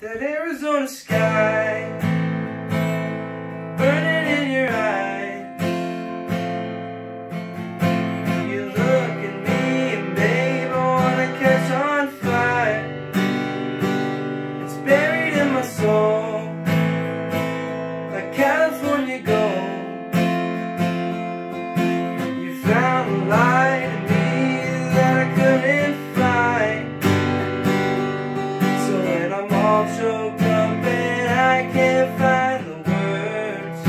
That Arizona sky burning in your eyes. You look at me and babe, I wanna catch on fire. It's buried in my soul, like California gold. You found light I'm choked up and I can't find the words,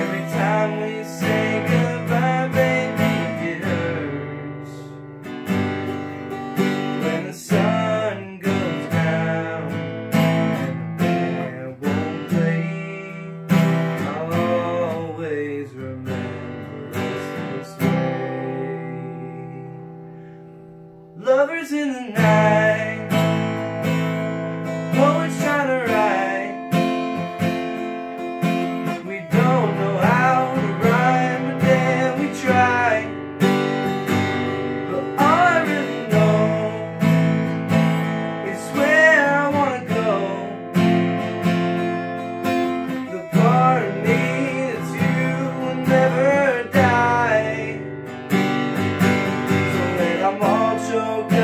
every time we say goodbye, baby, it hurts. When the sun goes down and the band won't play, I'll always remember this. Lovers in the night, So